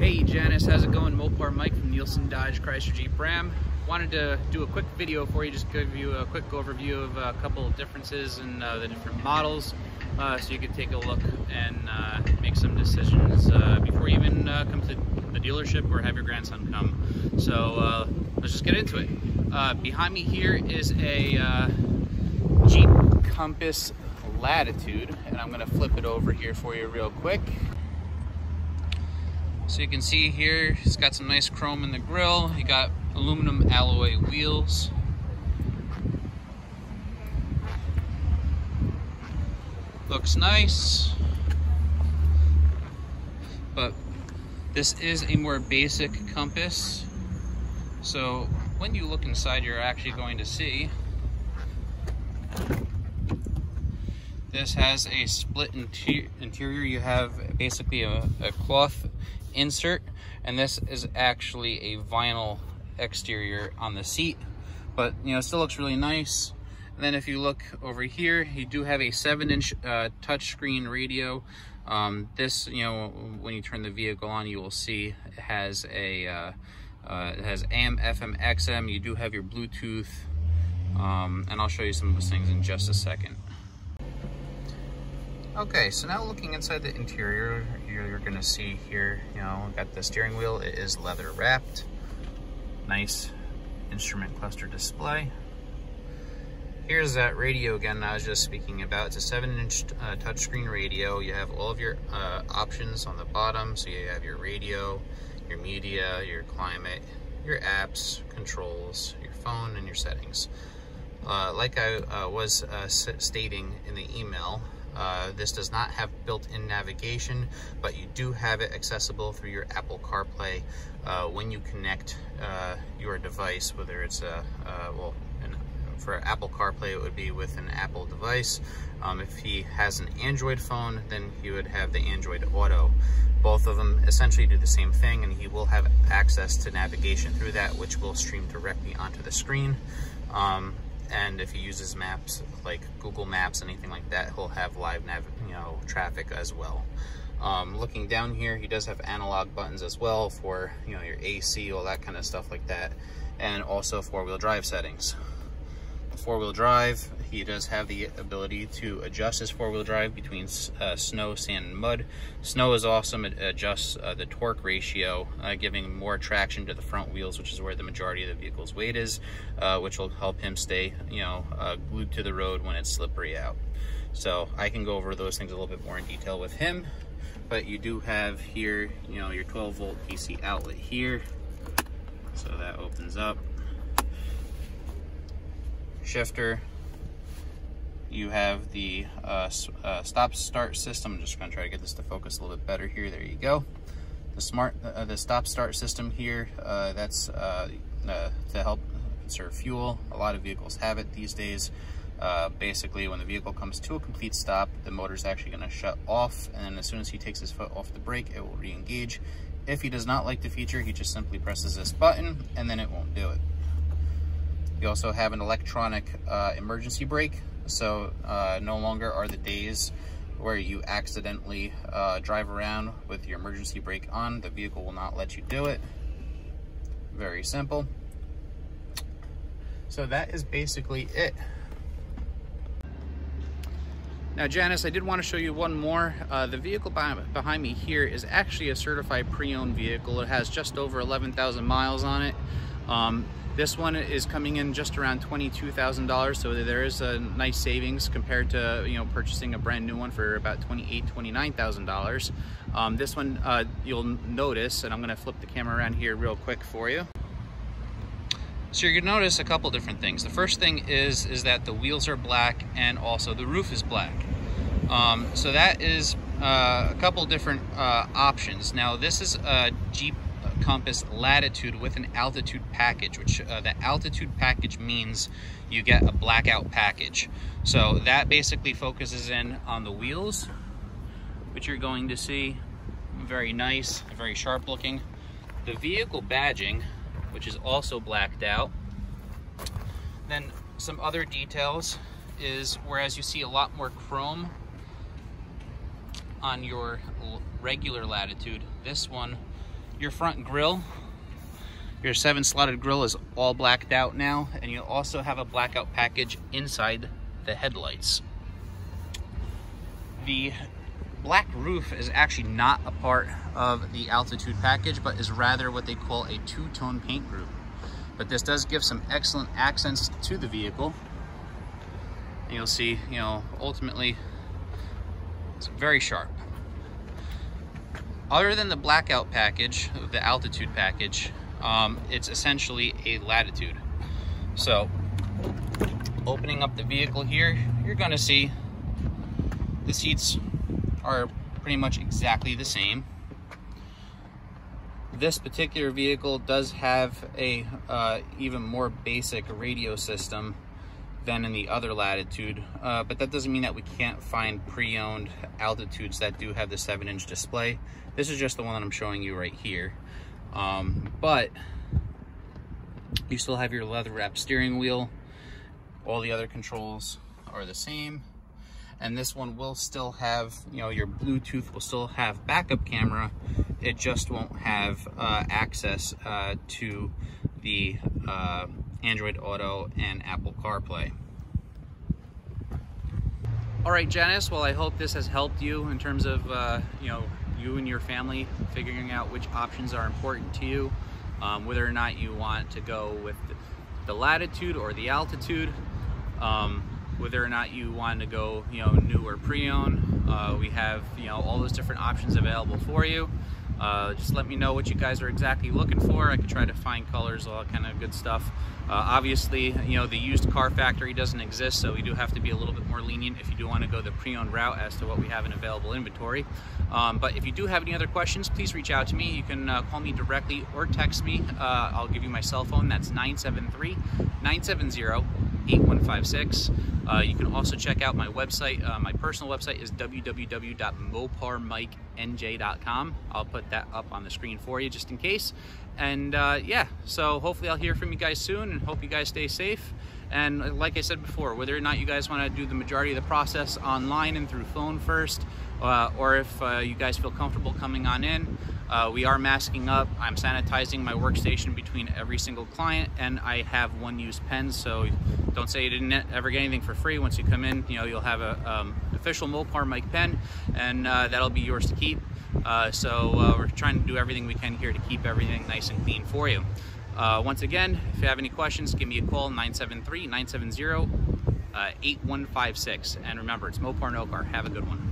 Hey Janice, how's it going? Mopar Mike from Nielsen Dodge Chrysler Jeep Ram. Wanted to do a quick video for you, just give you a quick overview of a couple of differences in uh, the different models uh, so you can take a look and uh, make some decisions uh, before you even uh, come to the dealership or have your grandson come. So uh, let's just get into it. behind me here is a Jeep Compass Latitude and I'm going to flip it over here for you real quick. So you can see here, it's got some nice chrome in the grill. You got aluminum alloy wheels. Looks nice. But this is a more basic compass. So when you look inside, you're actually going to see this has a split interior. You have basically a, a cloth insert and this is actually a vinyl exterior on the seat but you know still looks really nice. And then if you look over here you do have a seven inch uh, touchscreen radio. Um, this you know when you turn the vehicle on you will see it has a uh, uh, it has AM FM XM you do have your Bluetooth um, and I'll show you some of those things in just a second Okay, so now looking inside the interior, you're, gonna see here, you know, got the steering wheel, it is leather wrapped. Nice instrument cluster display. Here's that radio again I was just speaking about. It's a seven inch uh, touchscreen radio. You have all of your uh, options on the bottom. So you have your radio, your media, your climate, your apps, controls, your phone, and your settings. Uh, like I uh, was uh, stating in the email, uh, this does not have built-in navigation, but you do have it accessible through your Apple CarPlay uh, when you connect uh, your device, whether it's a, well, an, for Apple CarPlay, it would be with an Apple device. Um, if he has an Android phone, then he would have the Android Auto. Both of them essentially do the same thing, and he will have access to navigation through that, which will stream directly onto the screen. Um, and if he uses maps like Google Maps, anything like that, he'll have live nav you know traffic as well. Um, looking down here, he does have analog buttons as well for you know your AC, all that kind of stuff like that, and also four-wheel drive settings. Four-wheel drive, he does have the ability to adjust his four-wheel drive between uh, snow, sand, and mud. Snow is awesome. It adjusts uh, the torque ratio, uh, giving more traction to the front wheels, which is where the majority of the vehicle's weight is, uh, which will help him stay, you know, uh, glued to the road when it's slippery out. So I can go over those things a little bit more in detail with him, but you do have here, you know, your 12 volt DC outlet here. So that opens up. Shifter, you have the uh, uh, stop start system. I'm just gonna try to get this to focus a little bit better here. There you go. The smart, uh, the stop start system here, uh, that's uh, uh, to help conserve fuel. A lot of vehicles have it these days. basically, when the vehicle comes to a complete stop, the motor's actually gonna shut off. And then as soon as he takes his foot off the brake, it will re-engage. If he does not like the feature, he just simply presses this button and then it won't do it. You also have an electronic emergency brake so uh, no longer are the days where you accidentally uh, drive around with your emergency brake on. The vehicle will not let you do it. Very simple. So that is basically it. Now, Janice, I did want to show you one more. Uh, the vehicle behind me here is actually a certified pre-owned vehicle. It has just over 11,000 miles on it. Um, this one is coming in just around $22,000, so there is a nice savings compared to you know purchasing a brand new one for about $28,000, $29,000. Um, this one uh, you'll notice, and I'm gonna flip the camera around here real quick for you. So you're gonna notice a couple different things. The first thing is, is that the wheels are black and also the roof is black. Um, so that is uh, a couple different uh, options. Now this is a Jeep compass latitude with an altitude package, which uh, the altitude package means you get a blackout package. So that basically focuses in on the wheels, which you're going to see very nice, very sharp looking. The vehicle badging, which is also blacked out. Then some other details is whereas you see a lot more chrome on your regular latitude, this one Your front grille, your seven slotted grille is all blacked out now, and you also have a blackout package inside the headlights. The black roof is actually not a part of the altitude package, but is rather what they call a two-tone paint group. But this does give some excellent accents to the vehicle. And you'll see, you know, ultimately, it's very sharp. Other than the blackout package, the altitude package, um, it's essentially a latitude. So, opening up the vehicle here, you're gonna see the seats are pretty much exactly the same. This particular vehicle does have a uh, even more basic radio system than in the other latitude, uh, but that doesn't mean that we can't find pre-owned altitudes that do have the 7-inch display. This is just the one that I'm showing you right here. Um, but you still have your leather wrapped steering wheel. All the other controls are the same and this one will still have, you know, your Bluetooth will still have backup camera. It just won't have uh, access uh, to the uh, Android Auto and Apple CarPlay. All right, Janice, well, I hope this has helped you in terms of, uh, you know, you and your family figuring out which options are important to you, um, whether or not you want to go with the latitude or the altitude. Um, whether or not you want to go, you know, new or pre-owned. Uh, we have, you know, all those different options available for you. Uh, just let me know what you guys are exactly looking for. I could try to find colors, all kind of good stuff. Uh, obviously, you know, the used car factory doesn't exist, so we do have to be a little bit more lenient if you do want to go the pre-owned route as to what we have in available inventory. Um, but if you do have any other questions, please reach out to me. You can uh, call me directly or text me. Uh, I'll give you my cell phone. That's 973 970 8156. Uh, you can also check out my website. Uh, my personal website is www.moparmikeNJ.com. I'll put that up on the screen for you just in case. And uh, yeah, so hopefully I'll hear from you guys soon and hope you guys stay safe. And like I said before, whether or not you guys want to do the majority of the process online and through phone first, uh, or if uh, you guys feel comfortable coming on in, uh, we are masking up. I'm sanitizing my workstation between every single client, and I have one use pens. So don't say you didn't ever get anything for free. Once you come in, you know you'll have a um, official Mopar Mike pen, and uh, that'll be yours to keep. Uh, so uh, we're trying to do everything we can here to keep everything nice and clean for you. Uh, once again, if you have any questions, give me a call 973 970 8156. And remember, it's Mopar No Car. Have a good one.